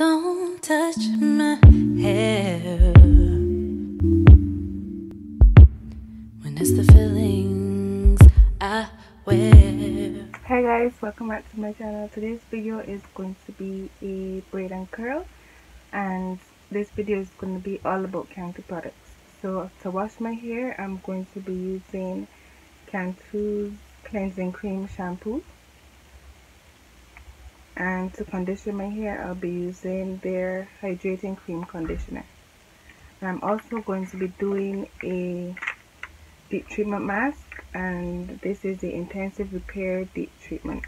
Don't touch my hair when it's the feelings I wear. Hi guys, welcome back to my channel. Today's video is going to be a braid and curl and this video is going to be all about Cantu products. So to wash my hair, I'm going to be using Cantu's cleansing cream shampoo and to condition my hair I'll be using their hydrating cream conditioner. And I'm also going to be doing a deep treatment mask and this is the intensive repair deep treatment.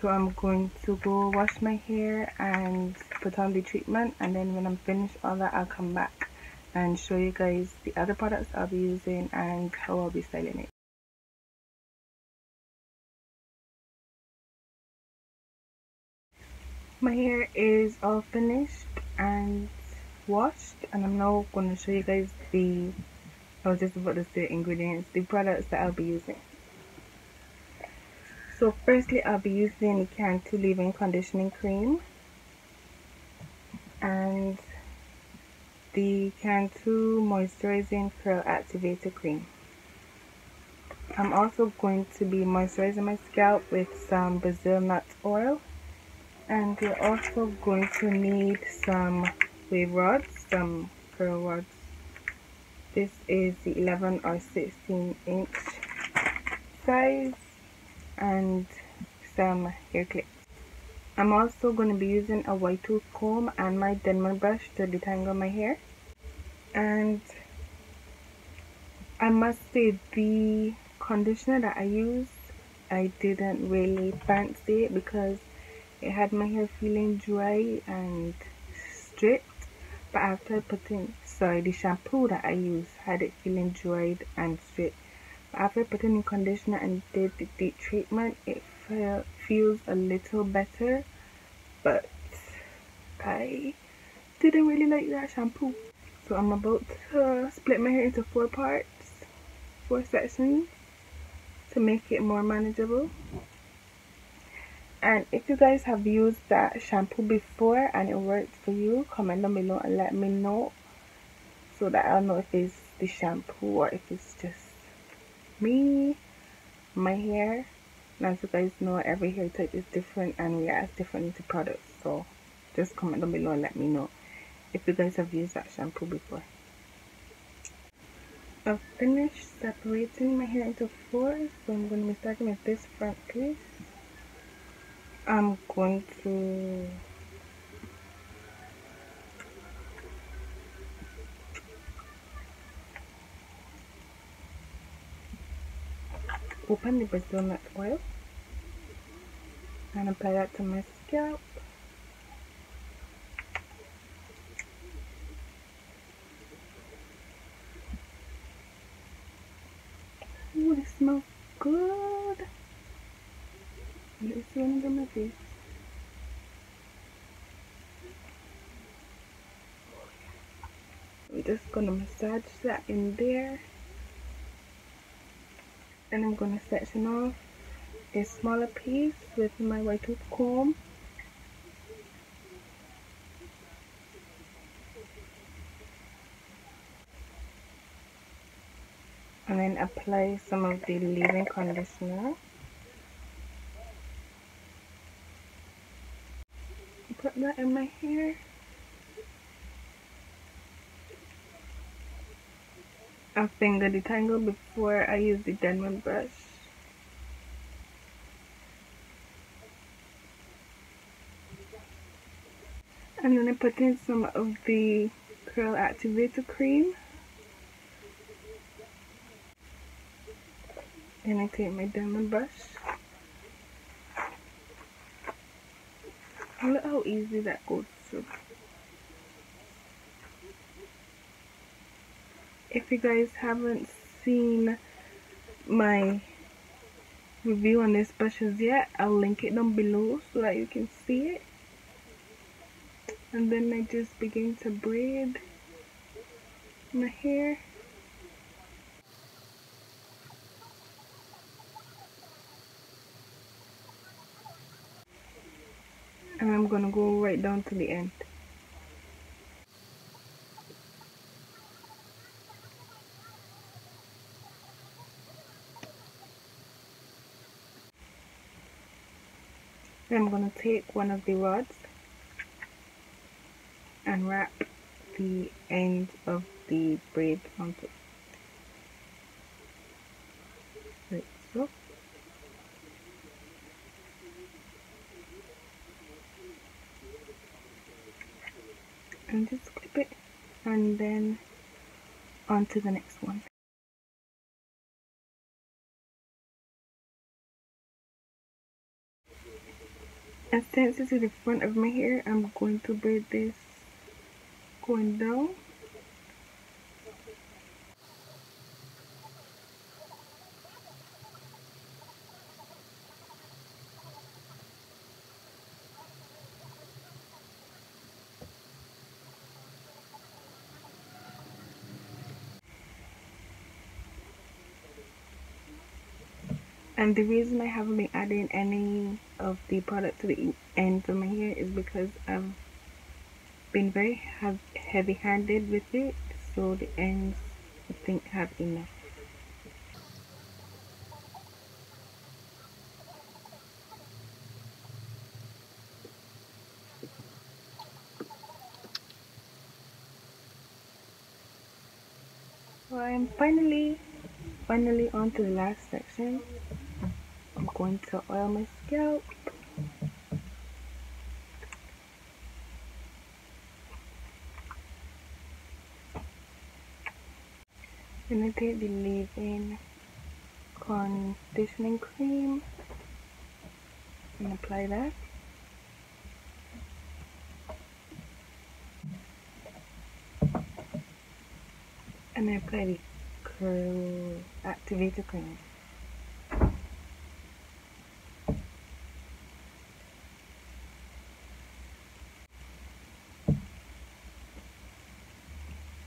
So I'm going to go wash my hair and put on the treatment and then when I'm finished all that I'll come back and show you guys the other products I'll be using and how I'll be styling it my hair is all finished and washed and I'm now going to show you guys the I was just about to say ingredients the products that I'll be using. So firstly I'll be using the Cantu leave-in conditioning cream and the Cantu moisturizing curl activator cream. I'm also going to be moisturizing my scalp with some Brazil nut oil and you're also going to need some wave rods some curl rods. This is the 11 or 16 inch size and some hair clips. I'm also going to be using a white tooth comb and my Denman brush to detangle my hair. And I must say the conditioner that I used I didn't really fancy it because it had my hair feeling dry and straight but after putting sorry the shampoo that I used had it feeling dried and straight but after putting in conditioner and did the deep treatment it felt, feels a little better. But I didn't really like that shampoo. So I'm about to split my hair into four parts four sections to make it more manageable and if you guys have used that shampoo before and it worked for you comment down below and let me know so that I'll know if it's the shampoo or if it's just me my hair. And as you guys know every hair type is different and reacts differently to products. So just comment down below and let me know if you guys have used that shampoo before. I've finished separating my hair into four so I'm going to be starting with this front piece I'm going to open the Brazil nut oil and apply that to my scalp. I'm just gonna massage that in there. And I'm gonna section off a smaller piece with my white tooth comb. And then apply some of the leave-in conditioner. put that in my hair. I finger detangle before I use the Denman brush. And then I put in some of the curl activator cream. And I take my Denman brush. Look how easy that goes through. If you guys haven't seen my review on these brushes yet, I'll link it down below so that you can see it. And then I just begin to braid my hair. Gonna go right down to the end. I'm gonna take one of the rods and wrap the end of the braid onto it. like so. And just clip it and then on to the next one. And since this is the front of my hair, I'm going to braid this going down and the reason I haven't been adding any of the product to the ends of my hair is because I've been very heavy handed with it so the ends I think have enough. So I'm finally finally on to the last section going to oil my scalp I'm Gonna take the leave-in conditioning cream and apply that. And I apply the curl activator cream.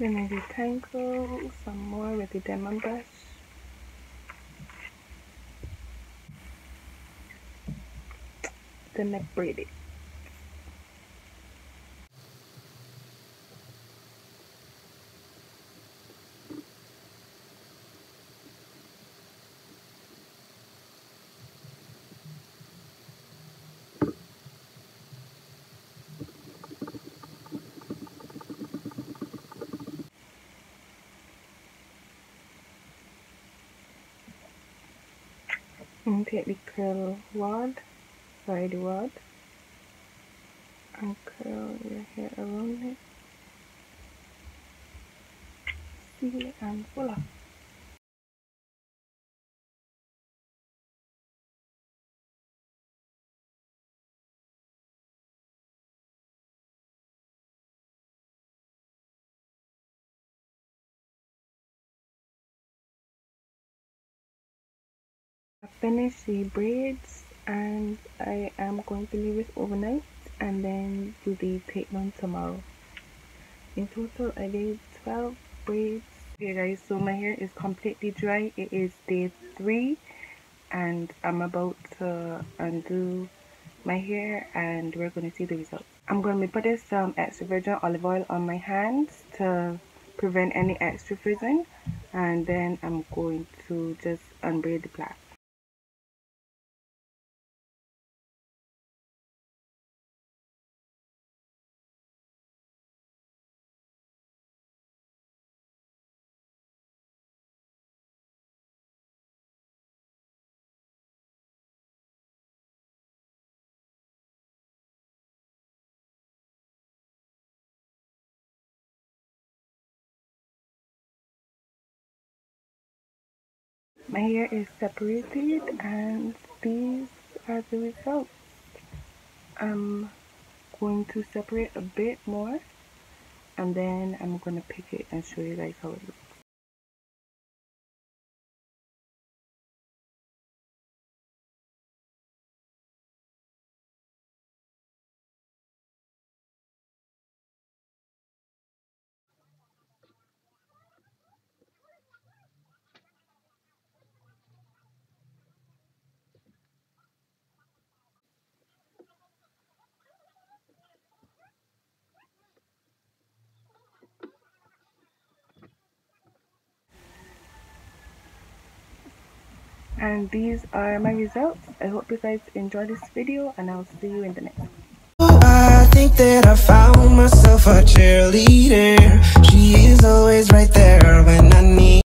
Then I detangle some more with the Denman brush. Then I braid it. Take the curl wad, side wad, and curl your hair around it. It and voila. Finished the braids and I am going to leave it overnight and then do the takedown tomorrow. In total I did 12 braids. Okay guys, so my hair is completely dry. It is day 3 and I'm about to undo my hair and we're going to see the results. I'm going to be putting some extra virgin olive oil on my hands to prevent any extra frizzing and then I'm going to just unbraid the plaits. My hair is separated and these are the results. I'm going to separate a bit more and then I'm going to pick it and show you guys how it looks and these are my results i hope you guys enjoy this video and i'll see you in the next one. I think that I found myself a cheerleader She is always right there when I need